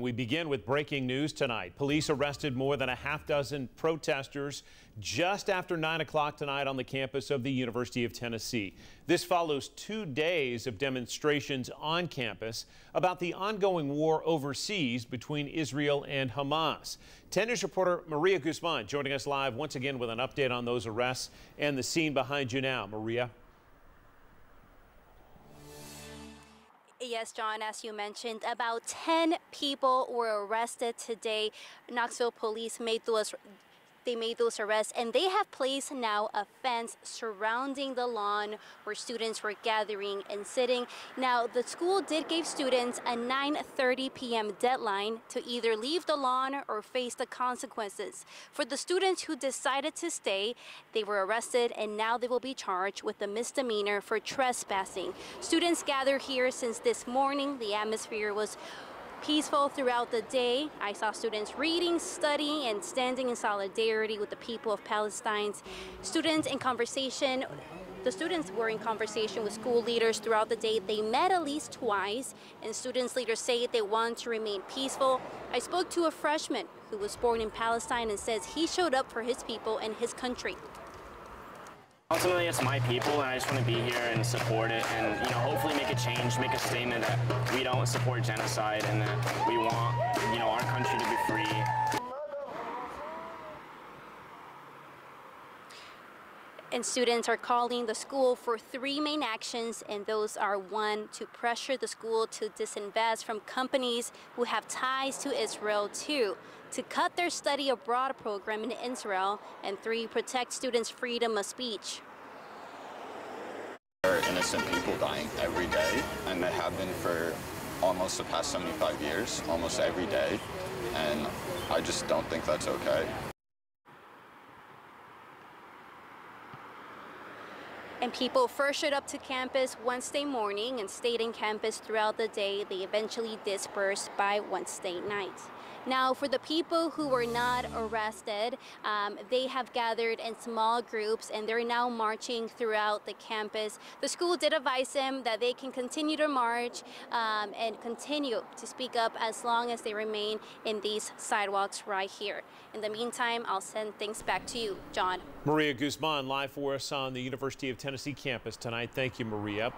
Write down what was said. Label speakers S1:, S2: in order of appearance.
S1: We begin with breaking news tonight. Police arrested more than a half dozen protesters just after 9 o'clock tonight on the campus of the University of Tennessee. This follows two days of demonstrations on campus about the ongoing war overseas between Israel and Hamas. 10 News reporter Maria Guzman joining us live once again with an update on those arrests and the scene behind you now. Maria.
S2: Yes, John, as you mentioned, about 10 people were arrested today. Knoxville police made those they made those arrests and they have placed now a fence surrounding the lawn where students were gathering and sitting. Now, the school did give students a 9.30 p.m. deadline to either leave the lawn or face the consequences. For the students who decided to stay, they were arrested and now they will be charged with a misdemeanor for trespassing. Students gathered here since this morning. The atmosphere was peaceful throughout the day. I saw students reading, studying, and standing in solidarity with the people of Palestine. Students in conversation the students were in conversation with school leaders throughout the day. They met at least twice, and students leaders say they want to remain peaceful. I spoke to a freshman who was born in Palestine and says he showed up for his people and his country.
S3: Ultimately, it's my people, and I just want to be here and support it, and you know, hopefully make a change, make a statement that we don't support genocide, and that we want, you know,
S2: And students are calling the school for three main actions, and those are one, to pressure the school to disinvest from companies who have ties to Israel, two, to cut their study abroad program in Israel, and three, protect students' freedom of speech.
S4: There are innocent people dying every day, and they have been for almost the past 75 years, almost every day, and I just don't think that's okay.
S2: And people first showed up to campus Wednesday morning and stayed in campus throughout the day. They eventually dispersed by Wednesday night. Now, for the people who were not arrested, um, they have gathered in small groups and they're now marching throughout the campus. The school did advise them that they can continue to march um, and continue to speak up as long as they remain in these sidewalks right here. In the meantime, I'll send things back to you, John.
S1: Maria Guzman live for us on the University of Tennessee campus tonight. Thank you, Maria.